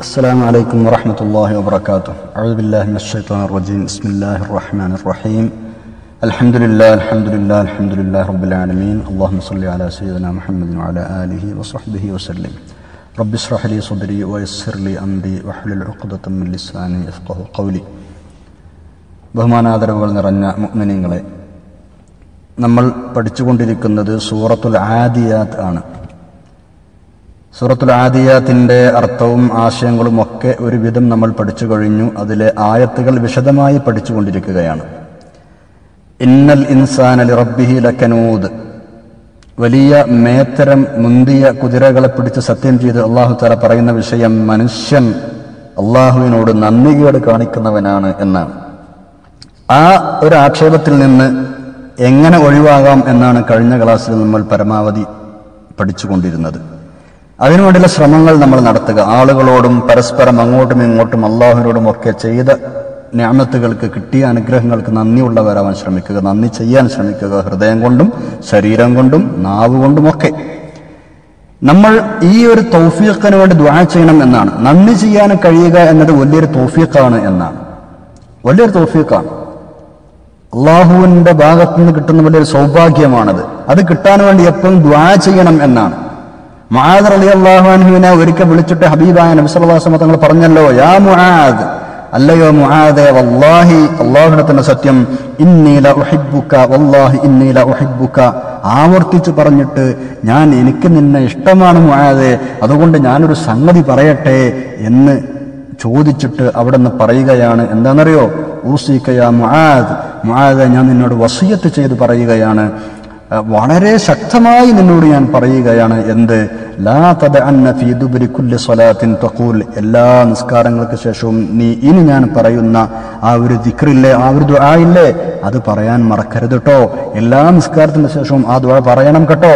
السلام عليكم ورحمة الله وبركاته أعوذ بالله من الشيطان الرجيم بسم الله الرحمن الرحيم الحمد لله الحمد لله الحمد لله رب العالمين اللهم صل على سيدنا محمد وعلى آله وصحبه وسلم رب اشرح لي صدري ويسر لي أمري واحلل عقدة من لساني يفقه قولي ബഹുമാനാദരവുകൾ നിറഞ്ഞ മുഅ്മിനീങ്ങളെ നമ്മൾ പഠിച്ചുകൊണ്ടിരിക്കുന്നത് സൂറത്തുൽ ആദിയാത്ത് ആണ്. സൂറത്തുൽ ആദിയാത്തിന്റെ അർത്ഥവും ആശയങ്ങളും ഒക്കെ ഒരുവിധം നമ്മൾ പഠിച്ചു കഴിഞ്ഞു. അതിലെ ആയത്തുകൾ വിശദമായി പഠിച്ചുകൊണ്ടിരിക്കുകയാണ്. ഇന്നൽ ഇൻസാനലി റബ്ബിഹി ലക്കനൂദ്. വലിയ മേത്തരം മുന്തിയ കുതിരകളെ പിടിച്ച് സത്യം ചെയ്ത് അള്ളാഹു തല പറയുന്ന വിഷയം മനുഷ്യൻ അള്ളാഹുവിനോട് നന്ദികേട് കാണിക്കുന്നവനാണ് എന്നാണ്. ആ ഒരു ആക്ഷേപത്തിൽ നിന്ന് എങ്ങനെ ഒഴിവാകാം എന്നാണ് കഴിഞ്ഞ ക്ലാസ്സിൽ നമ്മൾ പരമാവധി പഠിച്ചുകൊണ്ടിരുന്നത്. അതിനുവേണ്ടിയുള്ള ശ്രമങ്ങൾ നമ്മൾ നടത്തുക. ആളുകളോടും പരസ്പരം അങ്ങോട്ടും ഇങ്ങോട്ടും അള്ളാഹുവിനോടും ഒക്കെ ചെയ്ത ഞാമത്തുകൾക്ക് കിട്ടിയ അനുഗ്രഹങ്ങൾക്ക് നന്ദിയുള്ളവരാവാൻ ശ്രമിക്കുക. നന്ദി ചെയ്യാൻ ശ്രമിക്കുക. ഹൃദയം കൊണ്ടും ശരീരം കൊണ്ടും നാവ് കൊണ്ടുമൊക്കെ നമ്മൾ ഈ ഒരു തൗഫീഖിന് വേണ്ടി ദ്വാ ചെയ്യണം എന്നാണ്. നന്ദി ചെയ്യാൻ കഴിയുക എന്നത് വലിയൊരു തൗഫീഖാണ് എന്നാണ്. വലിയൊരു തൗഫീഖാണ്. അള്ളാഹുവിന്റെ ഭാഗത്തു നിന്ന് കിട്ടുന്ന വലിയൊരു സൗഭാഗ്യമാണത്. അത് കിട്ടാൻ വേണ്ടി എപ്പോഴും ദ്വാ ചെയ്യണം എന്നാണ്. മുആദ് അലി അള്ളാഹുഹുവിനെ ഒരിക്കൽ വിളിച്ചിട്ട് ഹബീബായ നബിസ്വല്ലാസ്മ തങ്ങൾ പറഞ്ഞല്ലോ യാ മുഹാദ് അല്ലയോ മുആദെ വല്ലാഹി സത്യം ഇന്നീല വല്ലാഹി ആവർത്തിച്ച് പറഞ്ഞിട്ട് ഞാൻ എനിക്ക് നിന്നെ ഇഷ്ടമാണ് മുഹാദെ അതുകൊണ്ട് ഞാനൊരു സംഗതി പറയട്ടെ എന്ന് ചോദിച്ചിട്ട് അവിടെ നിന്ന് പറയുകയാണ്. എന്താണെന്നറിയോ? ഊസിക്കയ മുആദ്. മുആദ ഞാൻ നിന്നോട് വസിയത്ത് ചെയ്ത് പറയുകയാണ്. വളരെ ശക്തമായി നിന്നോട് ഞാൻ പറയുകയാണ് എന്ത്? തഖൂൽ എല്ലാ നിസ്കാരങ്ങൾക്ക് ശേഷവും നീ ഇനി ഞാൻ പറയുന്ന ആ ഒരു ദിക്റില്ലേ ആ ഒരു ദുആ ഇല്ലേ അത് പറയാൻ മറക്കരുത് കേട്ടോ എല്ലാ നിസ്കാരത്തിന് ശേഷവും ആ ദുആ പറയണം കേട്ടോ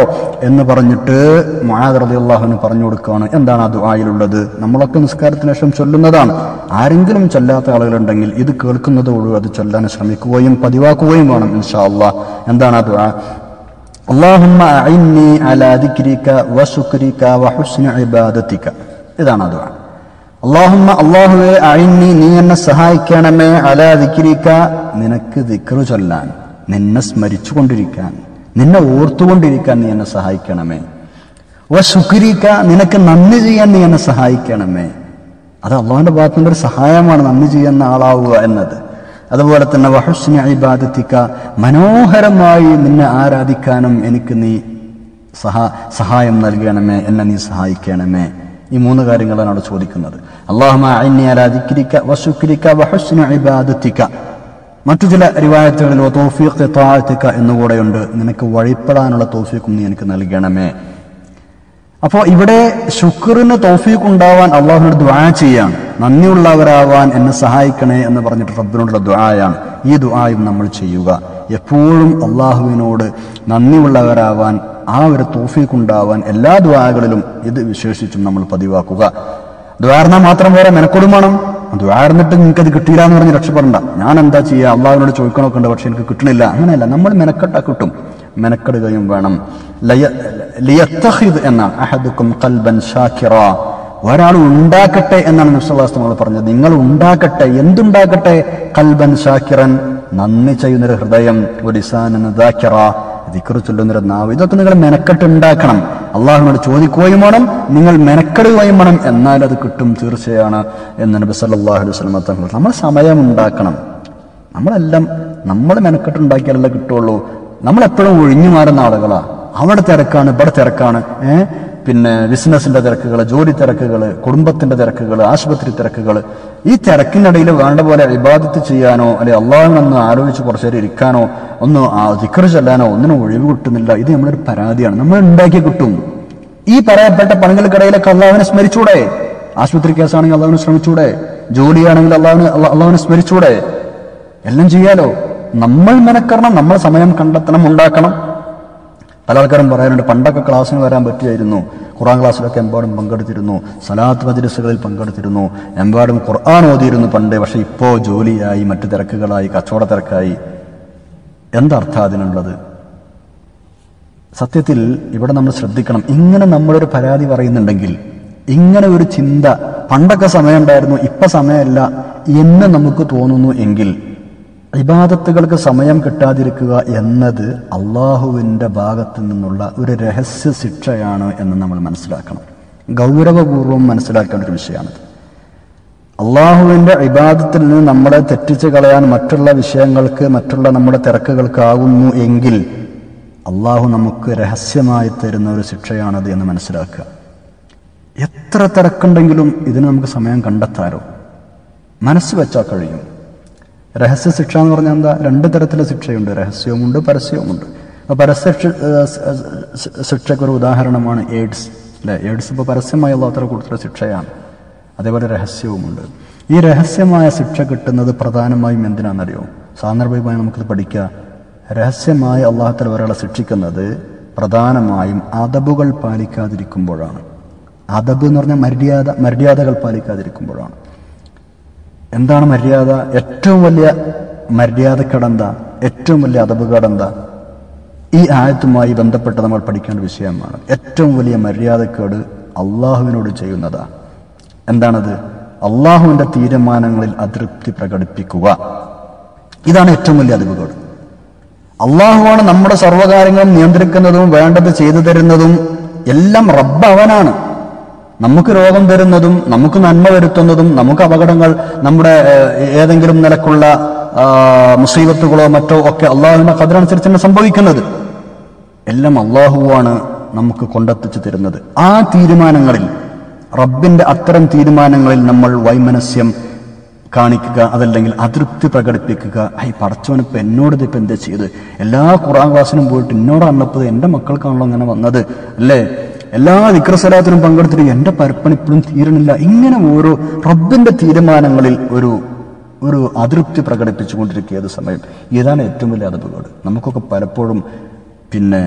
എന്ന് പറഞ്ഞിട്ട് മുആദ് റളിയല്ലാഹുവിന് പറഞ്ഞു കൊടുക്കുകയാണ്. എന്താണ് ആ ദുആയിലുള്ളത്? നമ്മളൊക്കെ നിസ്കാരത്തിന് ശേഷം ചൊല്ലുന്നതാണ്. ആരെങ്കിലും ചൊല്ലാത്ത ആളുകളുണ്ടെങ്കിൽ ഇത് കേൾക്കുന്നതോടു അത് ചൊല്ലാൻ ശ്രമിക്കുകയും പതിവാക്കുകയും വേണം ഇൻഷാ അള്ളാഹ് എന്താണ് ആ ദുആ? اللهم أعني على ذكرك وشكرك وحسن عبادتك ഇതാണ് അത് അള്ളാഹുമ്മ അള്ളാഹുവെ അഴിന്നി നീ എന്നെ സഹായിക്കണമേ അലാ ദിക്രിക്ക നിനക്ക് ദിക്റ് ചൊല്ലാൻ നിന്നെ സ്മരിച്ചുകൊണ്ടിരിക്കാൻ നിന്നെ ഓർത്തുകൊണ്ടിരിക്കാൻ നീ എന്നെ സഹായിക്കണമേ വ ശുക്രിക്ക നിനക്ക് നന്ദി ചെയ്യാൻ നീ എന്നെ സഹായിക്കണമേ അത് അള്ളാഹുവിന്റെ ഭാഗത്തുനിന്ന് ഒരു സഹായമാണ് നന്ദി ചെയ്യുന്ന ആളാവുക എന്നത് അതുപോലെ തന്നെ വഹുസ്നി ഇബാദത്തിക്ക മനോഹരമായി നിന്നെ ആരാധിക്കാനും എനിക്ക് നീ സഹാ സഹായം നൽകണമേ എന്നെ നീ സഹായിക്കണമേ. ഈ മൂന്ന് കാര്യങ്ങളാണ് അവിടെ ചോദിക്കുന്നത്. അള്ളാഹുലിക്ക മറ്റു ചില റിവായത്തുകളിലോ തോഫീഖ് എന്നുകൂടെയുണ്ട്. നിനക്ക് വഴിപ്പെടാനുള്ള തോഫീക്കും നീ എനിക്ക് നൽകണമേ. അപ്പോൾ ഇവിടെ ശുക്റിന് തോഫീക്ക് ഉണ്ടാവാൻ അള്ളാഹുവിനോട് ദ്വാ ചെയ്യാണ്. നന്ദിയുള്ളവരാവാൻ എന്നെ സഹായിക്കണേ എന്ന് പറഞ്ഞിട്ട് റബ്ബിനോടുള്ള ദ്വായാണ് ഈ ദ്വായും നമ്മൾ ചെയ്യുക. എപ്പോഴും അള്ളാഹുവിനോട് നന്ദിയുള്ളവരാവാൻ ആ ഒരു തോഫീക്ക് ഉണ്ടാവാൻ എല്ലാ ദ്വാകളിലും ഇത് വിശേഷിച്ചും നമ്മൾ പതിവാക്കുക. ദ്വാരണ മാത്രം പോരാ മെനക്കൊടും വേണം. നിങ്ങൾക്ക് അത് കിട്ടിയില്ല എന്ന് പറഞ്ഞ് രക്ഷപ്പെടണ്ട. ഞാൻ എന്താ ചെയ്യുക അള്ളാഹുവിനോട് ചോദിക്കണമൊക്കെ ഉണ്ട് പക്ഷെ എനിക്ക് കിട്ടണില്ല. അങ്ങനെയല്ല. നമ്മൾ മെനക്കെട്ടാ കിട്ടും. മെനക്കെടുകയും വേണം. ലിയത്തഹിദ് എന്നാണ്. അഹദുക്കും കൽബൻ ഷാക്കിറ. ഒരാൾ ഉണ്ടാക്കട്ടെ എന്നാണ് നമ്മൾ പറഞ്ഞത്. നിങ്ങൾ ഉണ്ടാക്കട്ടെ. എന്തുണ്ടാക്കട്ടെ? കൽബൻ ഷാക്കിറൻ. നന്ദി ചെയ്യുന്നൊരു ഹൃദയം ഒരു ഇസാനിറ ദിക്കറ് ചൊല്ലുന്നൊരു നാവ്. ഇതൊക്കെ നിങ്ങൾ മെനക്കെട്ട് ഉണ്ടാക്കണം അള്ളാഹിനോട് ചോദിക്കുകയും വേണം. നിങ്ങൾ മെനക്കെടുകയും വേണം. എന്നാൽ അത് കിട്ടും തീർച്ചയാണ് എന്ന് നബി സല്ലാഹു അലൈഹി തങ്ങൾ നമ്മൾ സമയം ഉണ്ടാക്കണം. നമ്മളെല്ലാം നമ്മൾ മെനക്കെട്ടുണ്ടാക്കിയാലല്ലേ കിട്ടുള്ളൂ. നമ്മളെപ്പോഴും ഒഴിഞ്ഞു മാറുന്ന ആളുകളാ. അവിടെ തിരക്കാണ് ഇവിടെ തിരക്കാണ്. പിന്നെ ബിസിനസിന്റെ തിരക്കുകൾ ജോലി തിരക്കുകൾ കുടുംബത്തിന്റെ തിരക്കുകൾ ആശുപത്രി തിരക്കുകൾ ഈ തിരക്കിനിടയിൽ വേണ്ട പോലെ വിവാദത്ത് ചെയ്യാനോ അല്ലെ ഒന്ന് ആലോചിച്ച് കുറച്ചു നേരം ഇരിക്കാനോ ഒന്ന് ദിക്കർ ചെല്ലാനോ ഒന്നിനും ഒഴിവ് കിട്ടുന്നില്ല. ഇത് നമ്മളൊരു പരാതിയാണ്. നമ്മൾ ഉണ്ടാക്കി കിട്ടും. ഈ പറയപ്പെട്ട പണികൾക്കിടയിലൊക്കെ അള്ളാഹുവിനെ സ്മരിച്ചൂടെ? ആശുപത്രി കേസാണെങ്കിൽ അള്ളാഹുവിനെ ശ്രമിച്ചൂടെ ജോലിയാണെങ്കിൽ അള്ളാഹുവിനെ അള്ളാഹുവിനെ സ്മരിച്ചൂടെ? എല്ലാം ചെയ്യാലോ? നമ്മൾ മെനക്കണം നമ്മൾ സമയം കണ്ടെത്തണം ഉണ്ടാക്കണം. പല ആൾക്കാരും പറയാനുണ്ട് പണ്ടൊക്കെ ക്ലാസ്സിന് വരാൻ പറ്റിയായിരുന്നു. ഖുറാൻ ക്ലാസ്സിലൊക്കെ എമ്പാടും പങ്കെടുത്തിരുന്നു. സലാത്ത് മജ്ലിസുകളിൽ പങ്കെടുത്തിരുന്നു. എമ്പാടും ഖുർആൻ ഓതിയിരുന്നു പണ്ട് പക്ഷേ ഇപ്പോൾ ജോലിയായി മറ്റു തിരക്കുകളായി കച്ചവട തിരക്കായി. എന്തർത്ഥം അതിനുള്ളത്? സത്യത്തിൽ ഇവിടെ നമ്മൾ ശ്രദ്ധിക്കണം. ഇങ്ങനെ നമ്മളൊരു പരാതി പറയുന്നുണ്ടെങ്കിൽ ഇങ്ങനെ ഒരു ചിന്ത പണ്ടൊക്കെ സമയമുണ്ടായിരുന്നു ഇപ്പം ഇപ്പൊ സമയമല്ല എന്ന് നമുക്ക് തോന്നുന്നു എങ്കിൽ ഇബാദത്തുകൾക്ക് സമയം കിട്ടാതിരിക്കുക എന്നത് അള്ളാഹുവിന്റെ ഭാഗത്തു നിന്നുള്ള ഒരു രഹസ്യ ശിക്ഷയാണ് എന്ന് നമ്മൾ മനസ്സിലാക്കണം. ഗൗരവപൂർവം മനസ്സിലാക്കേണ്ട ഒരു വിഷയമാണിത്. അള്ളാഹുവിന്റെ ഇബാദത്തിൽ നിന്ന് നമ്മളെ തെറ്റിച്ച് കളയാൻ മറ്റുള്ള വിഷയങ്ങൾക്ക് മറ്റുള്ള നമ്മുടെ തിരക്കുകൾക്കാകുന്നു എങ്കിൽ അള്ളാഹു നമുക്ക് രഹസ്യമായി തരുന്ന ഒരു ശിക്ഷയാണത് എന്ന് മനസ്സിലാക്കുക. എത്ര തിരക്കുണ്ടെങ്കിലും ഇതിന് നമുക്ക് സമയം കണ്ടെത്താറോ മനസ്സ് വെച്ചാൽ കഴിയും. രഹസ്യ ശിക്ഷ എന്ന് പറഞ്ഞാൽ എന്താ? രണ്ട് തരത്തിലെ ശിക്ഷയുണ്ട്. രഹസ്യവുമുണ്ട് പരസ്യവുമുണ്ട്. അപ്പോൾ പരസ്യ ശിക്ഷയ്ക്കൊരു ഉദാഹരണമാണ് എയ്ഡ്സ്. അല്ലേ? എയ്ഡ്സ് ഇപ്പോൾ പരസ്യമായ അല്ലാത്ത കൊടുത്തൊരു ശിക്ഷയാണ്. അതേപോലെ രഹസ്യവുമുണ്ട്. ഈ രഹസ്യമായ ശിക്ഷ കിട്ടുന്നത് പ്രധാനമായും എന്തിനാണെന്നറിയോ? സാന്ദർഭികമായി നമുക്കിത് പഠിക്കുക രഹസ്യമായ അള്ളാഹത്തിൽ ഒരാളെ ശിക്ഷിക്കുന്നത് പ്രധാനമായും അതബുകൾ പാലിക്കാതിരിക്കുമ്പോഴാണ്. അതബ് എന്ന് പറഞ്ഞാൽ മര്യാദ മര്യാദകൾ പാലിക്കാതിരിക്കുമ്പോഴാണ്. എന്താണ് മര്യാദ? ഏറ്റവും വലിയ മര്യാദക്കടന്ത ഏറ്റവും വലിയ അതപകടെന്താ ഈ ആയത്തുമായി ബന്ധപ്പെട്ട നമ്മൾ പഠിക്കേണ്ട വിഷയമാണ്. ഏറ്റവും വലിയ മര്യാദക്കേട് അള്ളാഹുവിനോട് ചെയ്യുന്നതാ. എന്താണത്? അള്ളാഹുവിന്റെ തീരുമാനങ്ങളിൽ അതൃപ്തി പ്രകടിപ്പിക്കുക. ഇതാണ് ഏറ്റവും വലിയ അതപകേട്. അള്ളാഹുവാണ് നമ്മുടെ സർവകാര്യങ്ങളും നിയന്ത്രിക്കുന്നതും വേണ്ടത് ചെയ്തു തരുന്നതും എല്ലാം റബ്ബ് അവനാണ്. നമുക്ക് രോഗം തരുന്നതും നമുക്ക് നന്മ വരുത്തുന്നതും നമുക്ക് അപകടങ്ങൾ നമ്മുടെ ഏതെങ്കിലും നിലക്കുള്ള മുസീബത്തുകളോ മറ്റോ ഒക്കെ അള്ളാഹുവിന്റെ കതിരനുസരിച്ച് തന്നെ സംഭവിക്കുന്നത്? എല്ലാം അള്ളാഹുവാണ് നമുക്ക് കൊണ്ടെത്തിച്ചു തരുന്നത്. ആ തീരുമാനങ്ങളിൽ റബ്ബിന്റെ അത്തരം തീരുമാനങ്ങളിൽ നമ്മൾ വൈമനസ്യം കാണിക്കുക അതല്ലെങ്കിൽ അതൃപ്തി പ്രകടിപ്പിക്കുക. ഐ പടച്ചവനിപ്പോൾ എന്നോട് ഇതിപ്പോൾ എന്താ ചെയ്ത്? എല്ലാ ഖുറാൻ ക്ലാസ്സിനും പോയിട്ട് എന്നോടാണല്ലോ എന്റെ മക്കൾക്കാണല്ലോ അങ്ങനെ വന്നത് അല്ലേ? എല്ലാ വിക്രസലാത്തിനും പങ്കെടുത്തിട്ട് എന്റെ പരപ്പണിപ്പോഴും തീരണില്ല. ഇങ്ങനെ ഓരോ റബ്ബിന്റെ തീരുമാനങ്ങളിൽ ഒരു ഒരു അതൃപ്തി പ്രകടിപ്പിച്ചുകൊണ്ടിരിക്കുക ഏത് സമയം. ഇതാണ് ഏറ്റവും വലിയ അതപകേട്. നമുക്കൊക്കെ പലപ്പോഴും പിന്നെ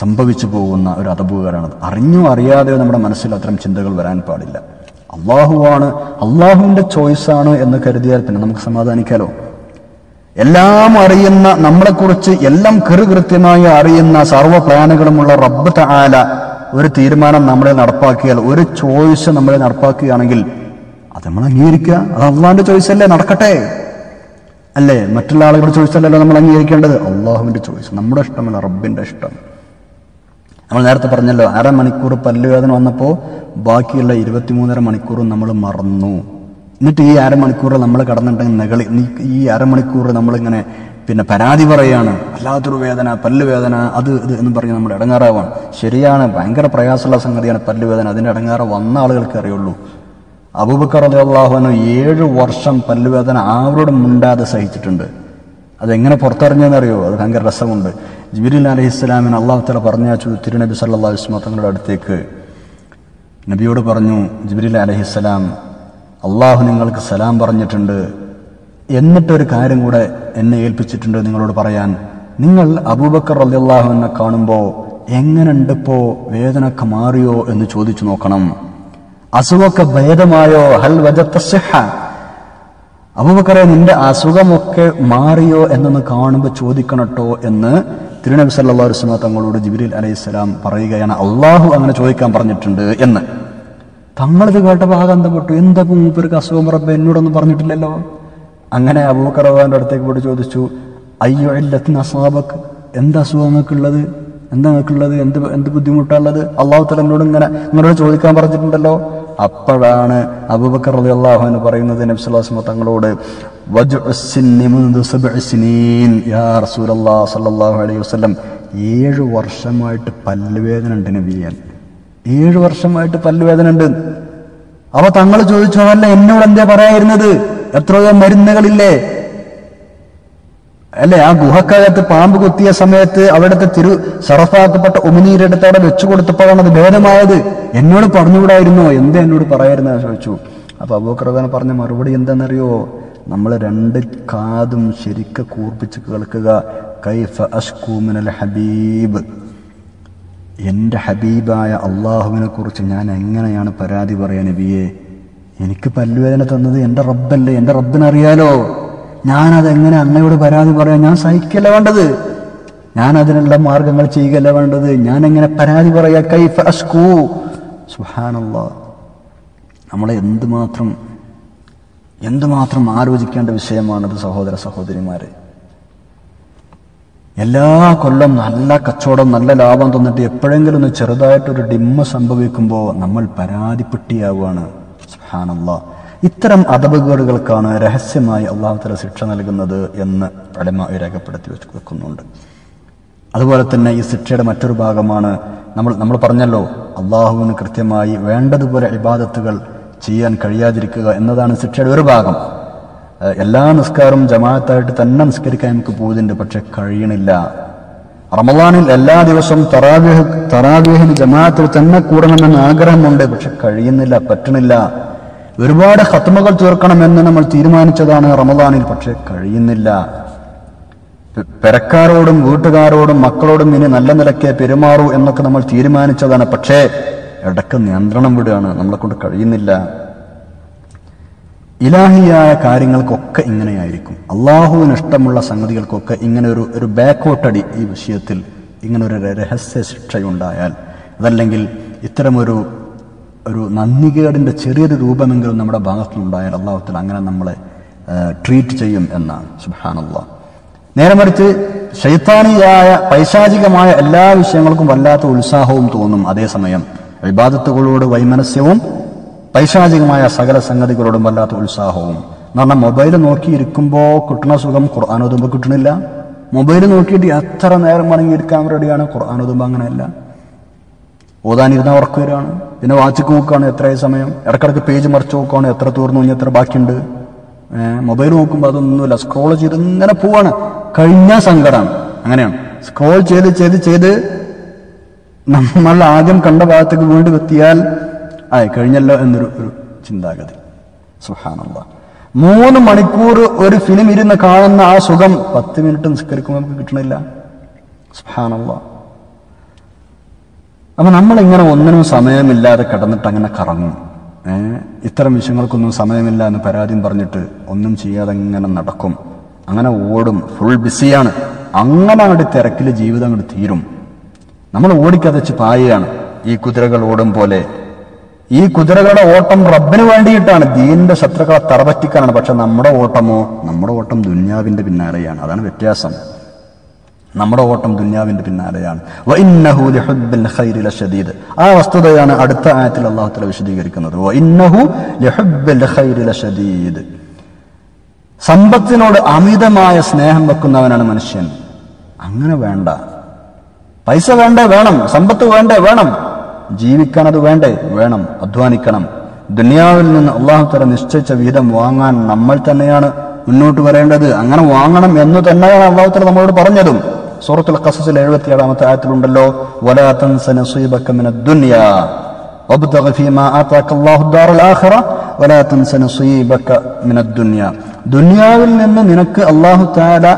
സംഭവിച്ചു പോകുന്ന ഒരു അതപുകാരാണത് അറിഞ്ഞോ അറിയാതെയോ നമ്മുടെ മനസ്സിൽ അത്തരം ചിന്തകൾ വരാൻ പാടില്ല. അള്ളാഹുവാണ് അള്ളാഹുവിന്റെ ചോയ്സാണ് എന്ന് കരുതിയാൽ പിന്നെ നമുക്ക് സമാധാനിക്കാലോ? എല്ലാം അറിയുന്ന നമ്മളെക്കുറിച്ച് എല്ലാം കൃത്യമായി അറിയുന്ന സർവ പ്ലാനുകളുമുള്ള റബ്ബ് തആല ഒരു തീരുമാനം നമ്മളെ നടപ്പാക്കിയാൽ ഒരു ചോയ്സ് നമ്മളെ നടപ്പാക്കുകയാണെങ്കിൽ അത് നമ്മൾ അംഗീകരിക്കുക. അത് അള്ളാഹിന്റെ ചോയ്സ് അല്ലേ? നടക്കട്ടെ. അല്ലേ? മറ്റുള്ള ആളുകളുടെ ചോയ്സ് അല്ലല്ലോ നമ്മൾ അംഗീകരിക്കേണ്ടത്. അള്ളാഹുവിന്റെ ചോയ്സ് നമ്മുടെ ഇഷ്ടമല്ല റബ്ബിന്റെ ഇഷ്ടം. നമ്മൾ നേരത്തെ പറഞ്ഞല്ലോ അരമണിക്കൂർ പല്ലുവേദന വന്നപ്പോൾ ബാക്കിയുള്ള ഇരുപത്തിമൂന്നര മണിക്കൂറും നമ്മൾ മറന്നു. എന്നിട്ട് ഈ അരമണിക്കൂറിൽ നമ്മൾ കടന്നിട്ടുണ്ടെങ്കിൽ നെകളി ഈ അരമണിക്കൂർ നമ്മളിങ്ങനെ പിന്നെ പരാതി പറയാണ്. വല്ലാത്തൊരു വേദന പല്ലുവേദന അത് ഇത് എന്ന് പറഞ്ഞ് നമ്മൾ ഇടങ്ങാറാവാണ്. ശരിയാണ് ഭയങ്കര പ്രയാസമുള്ള സംഗതിയാണ് പല്ലുവേദന അതിന്റെ ഇടങ്ങാറ വന്ന ആളുകൾക്ക് അറിയുള്ളൂ. അബൂബക്കർ അള്ളാഹുവിന് ഏഴ് വർഷം പല്ലുവേദന ആരോടും മുണ്ടാതെ സഹിച്ചിട്ടുണ്ട്. അതെങ്ങനെ പുറത്തറിഞ്ഞെന്നറിയോ അത് ഭയങ്കര രസമുണ്ട്. ജിബിരിൽ അലഹി ഇസ്ലാമിന് അള്ളാഹു തല പറഞ്ഞു തിരുനബി സല്ലാ വിസ്മത്തങ്ങളുടെ തങ്ങളുടെ അടുത്തേക്ക് നബിയോട് പറഞ്ഞു ജിബിരിൽ അലഹിസ്സലാം അള്ളാഹു നിങ്ങൾക്ക് സലാം പറഞ്ഞിട്ടുണ്ട്. എന്നിട്ടൊരു കാര്യം കൂടെ എന്നെ ഏൽപ്പിച്ചിട്ടുണ്ട് നിങ്ങളോട് പറയാൻ. നിങ്ങൾ അബൂബക്കർ എന്നെ കാണുമ്പോൾ എങ്ങനെയുണ്ട് ഇപ്പോൾ വേദനയൊക്കെ മാറിയോ എന്ന് ചോദിച്ചു നോക്കണം. അസുഖമൊക്കെ ഭേദമായോ? ഹൽ വജത്ത സിഹ. അബൂബക്കറെ നിന്റെ അസുഖമൊക്കെ മാറിയോ എന്നൊന്ന് കാണുമ്പോൾ ചോദിക്കണട്ടോ എന്ന് തിരുനബി സല്ലാ വസ്ലമ തങ്ങളോട് ജിബിരിൽ അലൈഹിസ്സലാം പറയുകയാണ്. അള്ളാഹു അങ്ങനെ ചോദിക്കാൻ പറഞ്ഞിട്ടുണ്ട് എന്ന്. തങ്ങളിത് കേട്ടപ്പോൾ ആകാന്തപ്പെട്ടു എന്താ മൂപ്പർക്ക് അസുഖം? പറഞ്ഞിട്ടില്ലല്ലോ. അങ്ങനെ അള്ളാഹിന്റെ അടുത്തേക്ക് പോയിട്ട് ചോദിച്ചു അയ്യോ ഇല്ലത്തിന് അസാബക്ക്? എന്താ അസുഖം നിങ്ങൾക്കുള്ളത് എന്താ നിങ്ങൾക്കുള്ളത് എന്ത് എന്ത് ബുദ്ധിമുട്ടുള്ളത് അള്ളാഹു തലങ്ങളോട് ഇങ്ങനെ നിങ്ങളോട് ചോദിക്കാൻ പറഞ്ഞിട്ടുണ്ടല്ലോ. അപ്പോഴാണ് അബൂബക്കർ അലി അള്ളാഹു എന്ന് പറയുന്നത് നബി സ്വല്ലല്ലാഹു അലൈഹി വസല്ലം തങ്ങളോട് സ്വല്ലല്ലാഹു അലൈഹി ഏഴ് വർഷമായിട്ട് പല്ലുവേദന ഉണ്ട് നബിയാൻ ഏഴ് വർഷമായിട്ട് പല്ലുവേദന ഉണ്ട്. അപ്പൊ തങ്ങൾ ചോദിച്ചു എന്നോട് എന്താ പറയായിരുന്നത്? എത്രയോ മരുന്നുകളില്ലേ? അല്ലെ ആ ഗുഹക്കകത്ത് പാമ്പ് കുത്തിയ സമയത്ത് അവിടുത്തെ തിരു സറഫാക്കപ്പെട്ട ഉമിനീരെടുത്ത് അവിടെ വെച്ചു കൊടുത്തപ്പോഴാണ് അത് ഭേദമായത് എന്നോട് പറഞ്ഞുകൂടായിരുന്നോ? എന്താ എന്നോട് പറയായിരുന്ന ചോദിച്ചു. അപ്പൊ അബൂക്രദാൻ പറഞ്ഞ മറുപടി എന്താണെന്നറിയോ? നമ്മൾ രണ്ട് കാതും ശരിക്ക് കൂർപ്പിച്ച് കേൾക്കുക. കൈഫ അഷ്കൂമിനൽ ഹബീബ്. എന്റെ ഹബീബായ അള്ളാഹുവിനെ കുറിച്ച് ഞാൻ എങ്ങനെയാണ് പരാതി പറയാൻ നബിയെ? എനിക്ക് പല്ലുവേദന തന്നത് എന്റെ റബ്ബല്ലേ എന്റെ റബ്ബിനറിയാലോ? ഞാനതെങ്ങനെ അങ്ങയോട് പരാതി പറയാൻ ഞാൻ സഹിക്കല്ല വേണ്ടത്? ഞാൻ അതിനുള്ള മാർഗങ്ങൾ ചെയ്യുകയല്ല വേണ്ടത്? ഞാൻ എങ്ങനെ പരാതി പറയാ? കൈഫ് അസ്കൂ സുഹാനുള്ള നമ്മളെ എന്തുമാത്രം എന്തുമാത്രം ആലോചിക്കേണ്ട വിഷയമാണത് സഹോദര സഹോദരിമാരെ? എല്ലാ കൊല്ലം നല്ല കച്ചവടം നല്ല ലാഭം തന്നിട്ട് എപ്പോഴെങ്കിലും ഒന്ന് ചെറുതായിട്ടൊരു ഡിമ്മ സംഭവിക്കുമ്പോൾ നമ്മൾ പരാതിപ്പെട്ടിയാവുകയാണ്. സുഹാനുള്ള ഇത്തരം അതപകേടുകൾക്കാണ് രഹസ്യമായി അള്ളാഹുത്തല ശിക്ഷ നൽകുന്നത് എന്ന് അടമ രേഖപ്പെടുത്തി വെച്ച് വെക്കുന്നുണ്ട്. അതുപോലെ തന്നെ ഈ ശിക്ഷയുടെ മറ്റൊരു ഭാഗമാണ് നമ്മൾ നമ്മൾ പറഞ്ഞല്ലോ അള്ളാഹുവിന് കൃത്യമായി വേണ്ടതുപോലെ ഇബാദത്തുകൾ ചെയ്യാൻ കഴിയാതിരിക്കുക എന്നതാണ് ശിക്ഷയുടെ ഒരു ഭാഗം. എല്ലാ നിസ്കാരവും ജമാഅത്തായിട്ട് തന്നെ നിസ്കരിക്കാൻ നമുക്ക് പോകുന്നുണ്ട് പക്ഷെ കഴിയണില്ല. റമദാനിൽ എല്ലാ ദിവസവും തറാവീഹ് തറാവീഹിന് ജമാഅത്തിൽ തന്നെ കൂടണമെന്ന് ആഗ്രഹമുണ്ട് പക്ഷെ കഴിയുന്നില്ല പറ്റണില്ല. ഒരുപാട് ഹത്മകൾ തീർക്കണമെന്ന് നമ്മൾ തീരുമാനിച്ചതാണ് റമദാനിൽ പക്ഷെ കഴിയുന്നില്ല. പെരക്കാരോടും വീട്ടുകാരോടും മക്കളോടും ഇനി നല്ല നിലയ്ക്ക് പെരുമാറൂ എന്നൊക്കെ നമ്മൾ തീരുമാനിച്ചതാണ് പക്ഷേ ഇടയ്ക്ക് നിയന്ത്രണം വിടുകയാണ് നമ്മളെ കൊണ്ട് കഴിയുന്നില്ല. ഇലാഹിയായ കാര്യങ്ങൾക്കൊക്കെ ഇങ്ങനെയായിരിക്കും. അള്ളാഹുവിന് ഇഷ്ടമുള്ള സംഗതികൾക്കൊക്കെ ഇങ്ങനെ ഒരു ഒരു ബാക്കോട്ടടി ഈ വിഷയത്തിൽ ഇങ്ങനെ ഒരു രഹസ്യ ശിക്ഷയുണ്ടായാൽ അതല്ലെങ്കിൽ ഇത്തരമൊരു ഒരു നന്ദികേടിന്റെ ചെറിയൊരു രൂപമെങ്കിലും നമ്മുടെ ഭാഗത്തുനിന്നുണ്ടായാൽ അള്ളാഹുത്തിൽ അങ്ങനെ നമ്മളെ ട്രീറ്റ് ചെയ്യും എന്നാണ്. സുബാനുള്ള നേരെ മറിച്ച് ശൈത്താനിയായ പൈശാചികമായ എല്ലാ വിഷയങ്ങൾക്കും വല്ലാത്ത ഉത്സാഹവും തോന്നും അതേസമയം വിവാദത്തുകളോട് വൈമനസ്യവും പൈശാചികമായ സകല സംഗതികളോടും വല്ലാത്ത ഉത്സാഹവും. പറഞ്ഞാൽ മൊബൈൽ നോക്കിയിരിക്കുമ്പോൾ കിട്ടുന്ന സുഖം ഖുർആൻ ഓതുമ്പോൾ കിട്ടണില്ല. മൊബൈൽ നോക്കിയിട്ട് എത്ര നേരം മടങ്ങിയിരിക്കാൻ റെഡിയാണ്? ഖുർആൻ ഓതുമ്പോൾ അങ്ങനെയല്ല. ഓതാനിരുന്ന ഉറക്കം വരികയാണ്. പിന്നെ വാച്ചിക്ക് നോക്കുകയാണ് എത്രയായി സമയം. ഇടക്കിടക്ക് പേജ് മറിച്ച് നോക്കുകയാണ് എത്ര തീർന്നു ഇനി എത്ര ബാക്കിയുണ്ട്. മൊബൈൽ നോക്കുമ്പോൾ അതൊന്നുമില്ല. സ്ക്രോൾ ചെയ്ത് ഇങ്ങനെ പോവാണ്. കഴിഞ്ഞ സങ്കടമാണ് അങ്ങനെയാണ്. സ്ക്രോൾ ചെയ്ത് ചെയ്ത് ചെയ്ത് നമ്മൾ ആദ്യം കണ്ട ഭാഗത്തേക്ക് വീണ്ടും എത്തിയാൽ ആയി കഴിഞ്ഞല്ലോ എന്നൊരു ഒരു ചിന്താഗതി. സുഹാനുള്ള മൂന്ന് മണിക്കൂർ ഒരു ഫിലിം ഇരുന്ന് കാണുന്ന ആ സുഖം പത്ത് മിനിറ്റ് നിസ്കരിക്കുമ്പോൾ നമുക്ക് കിട്ടണില്ല. സുഹാനുള്ള അപ്പൊ നമ്മളിങ്ങനെ ഒന്നിനും സമയമില്ലാതെ കിടന്നിട്ട് അങ്ങനെ കറങ്ങും ഇത്തരം വിഷയങ്ങൾക്കൊന്നും സമയമില്ല എന്ന് പരാതിയും പറഞ്ഞിട്ട് ഒന്നും ചെയ്യാതെ ഇങ്ങനെ നടക്കും. അങ്ങനെ ഓടും. ഫുൾ ബിസിയാണ് അങ്ങനെ അങ്ങോട്ട് തിരക്കിൽ ജീവിതം അങ്ങോട്ട് തീരും. നമ്മൾ ഓടിക്കതച്ച് പായയാണ് ഈ കുതിരകൾ ഓടും പോലെ ഈ കുതിരകളുടെ ഓട്ടം റബ്ബിന് വേണ്ടിയിട്ടാണ്. ദീനിന്റെ ശത്രുക്കളെ തറപറ്റിക്കാനാണ്. പക്ഷെ നമ്മുടെ ഓട്ടമോ നമ്മുടെ ഓട്ടം ദുന്യാവിന്റെ പിന്നാലെയാണ്. അതാണ് വ്യത്യാസം. നമ്മുടെ ഓട്ടം ദുന്യാവിന്റെ പിന്നാലെയാണ്. ആ വസ്തുതയാണ് അടുത്ത ആയത്തിൽ അള്ളാഹുത്തല വിശദീകരിക്കുന്നത്. സമ്പത്തിനോട് അമിതമായ സ്നേഹം വെക്കുന്നവനാണ് മനുഷ്യൻ. അങ്ങനെ വേണ്ട. പൈസ വേണ്ടേ വേണം. സമ്പത്ത് വേണ്ടേ വേണം. ജീവിക്കണത് വേണ്ടേ? വേണം. അധ്വാനിക്കണം. ദുനിയാവിൽ നിന്ന് അള്ളാഹു തല നിശ്ചയിച്ച വിഹിതം വാങ്ങാൻ നമ്മൾ തന്നെയാണ് മുന്നോട്ട് വരേണ്ടത്. അങ്ങനെ വാങ്ങണം എന്ന് തന്നെയാണ് അള്ളാഹു തല നമ്മളോട് പറഞ്ഞതും. സൂറത്തുൽ ഖസസിൽ എഴുപത്തി ഏഴാമത്തെ ആയത്തിലുണ്ടല്ലോ ദുനിയാവിൽ നിന്ന് നിനക്ക് അള്ളാഹു താല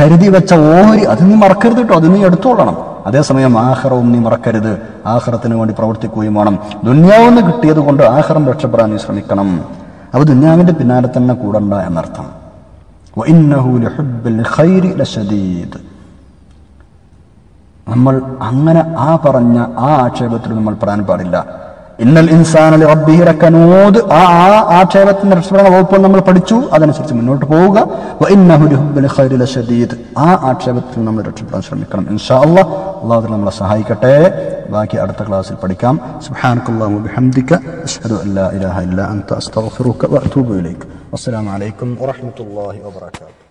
കരുതി വെച്ച ഓഹരി അത് നീ മറക്കരുത് കേട്ടോ അത് നീ എടുത്തോളണം. അതേസമയം ആഹാരവും നീ മറക്കരുത്. ആഹാരത്തിന് വേണ്ടി പ്രവർത്തിക്കുകയും വേണം. ദുന്യാവെന്ന് കിട്ടിയത് കൊണ്ട് ആഹാരം രക്ഷപ്പെടാൻ നീ ശ്രമിക്കണം. അവ ദുന്യാവിന്റെ പിന്നാലെ തന്നെ കൂടണ്ട എന്നർത്ഥം. നമ്മൾ അങ്ങനെ ആ പറഞ്ഞ ആ ആക്ഷേപത്തിൽ നമ്മൾ പറയാൻ പാടില്ല. ഇന്നൽ ഇൻസാനലി റബ്ബിഹി ലക്കനൂദ്. ആ ആ ആക്ഷേപത്തിന്റെ രക്ഷപ്പെടുന്ന വകുപ്പ് നമ്മൾ പഠിച്ചു. അതനുസരിച്ച് മുന്നോട്ട് പോവുക. ആ ആക്ഷേപത്തിൽ നമ്മൾ രക്ഷപ്പെടാൻ ശ്രമിക്കണം ഇൻഷാ അല്ലാഹ് അള്ളാഹു നമ്മളെ സഹായിക്കട്ടെ. ബാക്കി അടുത്ത ക്ലാസ്സിൽ പഠിക്കാം. സുബ്ഹാനക്കല്ലാഹു അസ്സലാമലൈക്കും അഷ്ഹദു അൻ